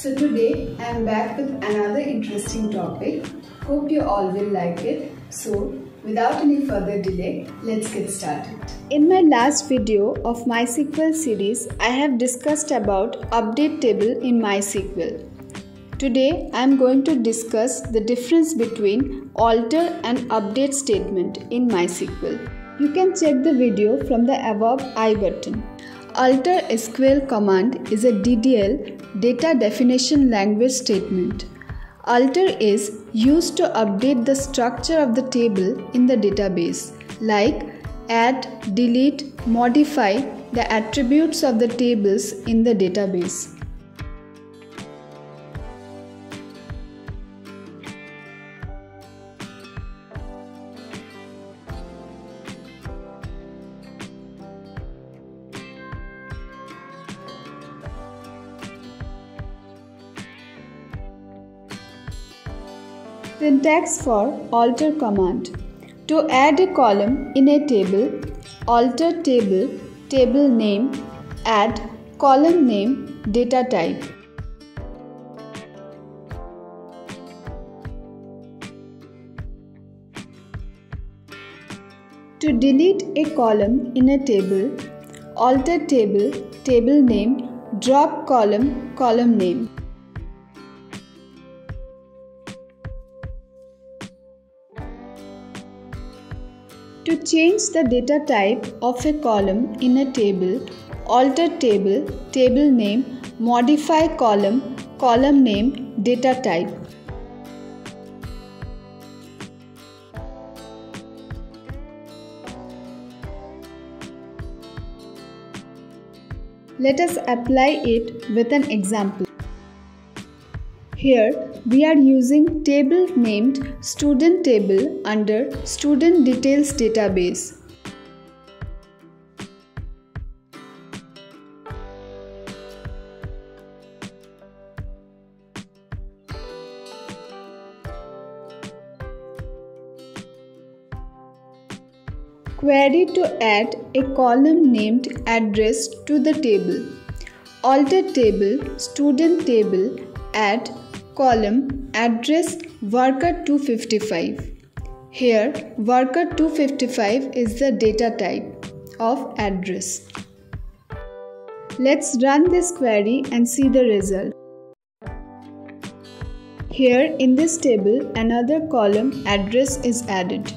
So today I am back with another interesting topic. Hope you all will like it. So without any further delay, let's get started. In my last video of MySQL series, I have discussed about update table in MySQL. Today I am going to discuss the difference between alter and update statement in MySQL. You can check the video from the above I button. Alter SQL command is a DDL data definition language statement. Alter is used to update the structure of the table in the database, like add, delete, modify the attributes of the tables in the database. Syntax for alter command. To add a column in a table, alter table, table name, add column name, data type. To delete a column in a table, alter table, table name, drop column, column name. To change the data type of a column in a table, alter table, table name, modify column, column name, data type. Let us apply it with an example. Here we are using table named student table under student details database. Query to add a column named address to the table. Alter table, student table, add column address varchar 255. Here varchar 255 is the data type of address. Let's run this query and see the result. Here in this table another column address is added.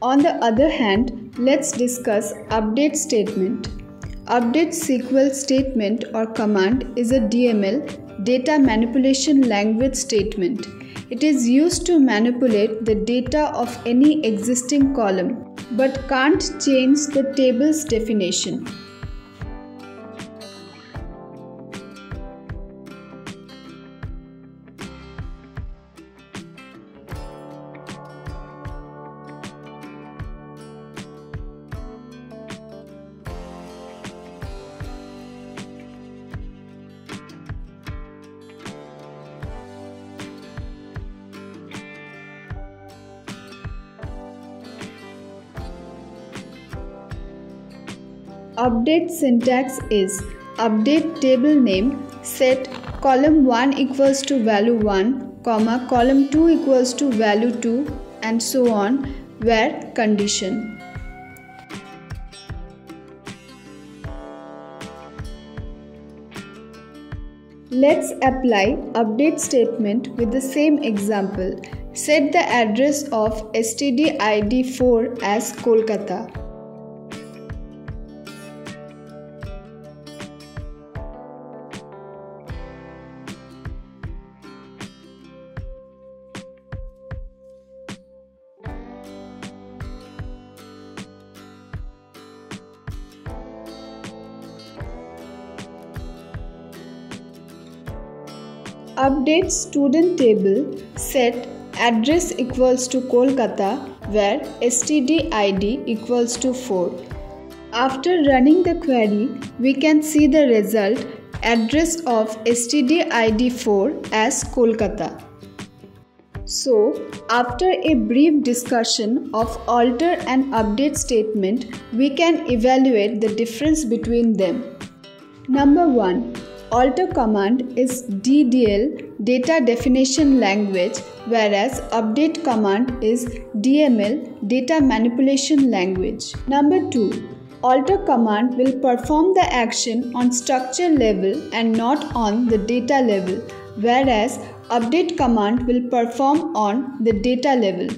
On the other hand, let's discuss update statement. Update SQL statement or command is a DML data manipulation language statement. It is used to manipulate the data of any existing column but can't change the table's definition. Update syntax is update table name set column 1 equals to value 1 comma column 2 equals to value 2 and so on where condition Let's apply update statement with the same example. Set the address of std id 4 as Kolkata. Update student table set address equals to Kolkata where stdid equals to 4. After running the query, we can see the result address of stdid4 as Kolkata. So, after a brief discussion of alter and update statement, we can evaluate the difference between them. Number 1 Alter command is DDL data definition language whereas update command is DML data manipulation language. Number 2 Alter command will perform the action on structure level and not on the data level whereas update command will perform on the data level.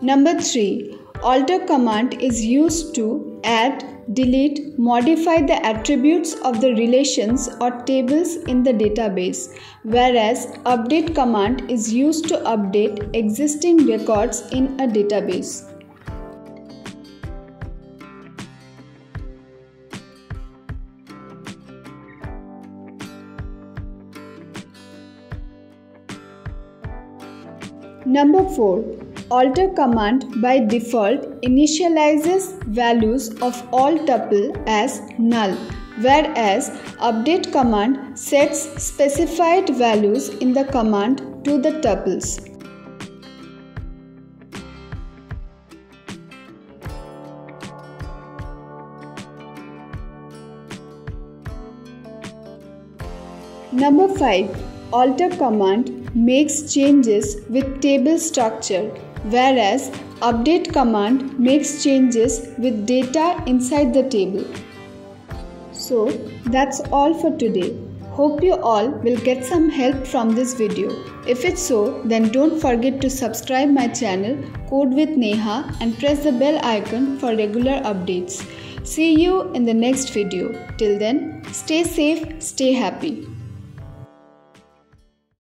Number 3 Alter command is used to add, delete, modify the attributes of the relations or tables in the database, whereas update command is used to update existing records in a database. Number 4 alter command by default initializes values of all tuple as null whereas update command sets specified values in the command to the tuples. Number 5. Alter command makes changes with table structure whereas update command makes changes with data inside the table. So that's all for today. Hope you all will get some help from this video. If it's so, then don't forget to subscribe my channel Code with Neha and press the bell icon for regular updates. See you in the next video. Till then, stay safe, stay happy.